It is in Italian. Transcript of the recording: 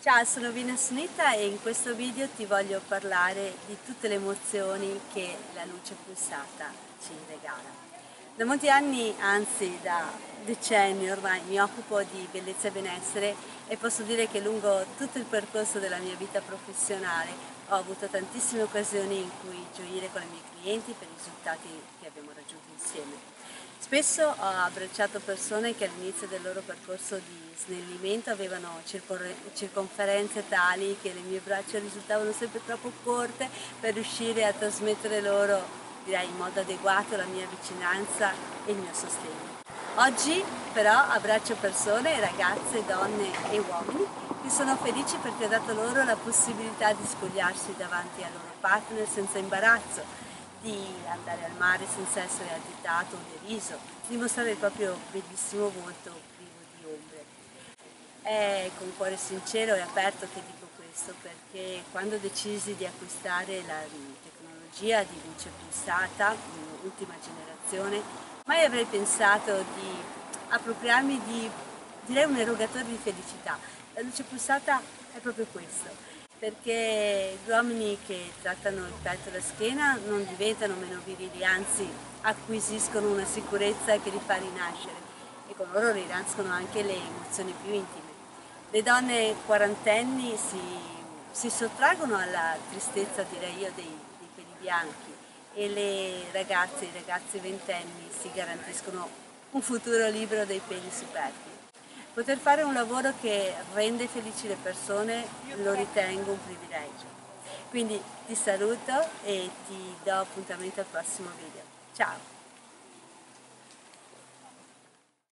Ciao, sono Vina Sunita e in questo video ti voglio parlare di tutte le emozioni che la luce pulsata ci regala. Da molti anni, anzi da decenni ormai, mi occupo di bellezza e benessere e posso dire che lungo tutto il percorso della mia vita professionale ho avuto tantissime occasioni in cui gioire con i miei clienti per i risultati che abbiamo raggiunto insieme. Spesso ho abbracciato persone che all'inizio del loro percorso di snellimento avevano circonferenze tali che le mie braccia risultavano sempre troppo corte per riuscire a trasmettere loro, direi in modo adeguato, la mia vicinanza e il mio sostegno. Oggi però abbraccio persone, ragazze, donne e uomini che sono felici perché ho dato loro la possibilità di spogliarsi davanti al loro partner senza imbarazzo, di andare al mare senza essere additato o deriso, di mostrare il proprio bellissimo volto privo di ombre. È con cuore sincero e aperto che dico questo perché quando decisi di acquistare la tecnologia di luce pulsata, ultima generazione, mai avrei pensato di appropriarmi di direi un erogatore di felicità. La luce pulsata è proprio questo perché gli uomini che trattano il petto e la schiena non diventano meno virili, anzi acquisiscono una sicurezza che li fa rinascere e con loro rinascono anche le emozioni più intime. Le donne quarantenni si, si sottraggono alla tristezza, direi io, dei, dei peli bianchi e le ragazze, i ragazzi ventenni si garantiscono un futuro libero dei peli superflui. Poter fare un lavoro che rende felici le persone lo ritengo un privilegio. Quindi ti saluto e ti do appuntamento al prossimo video. Ciao!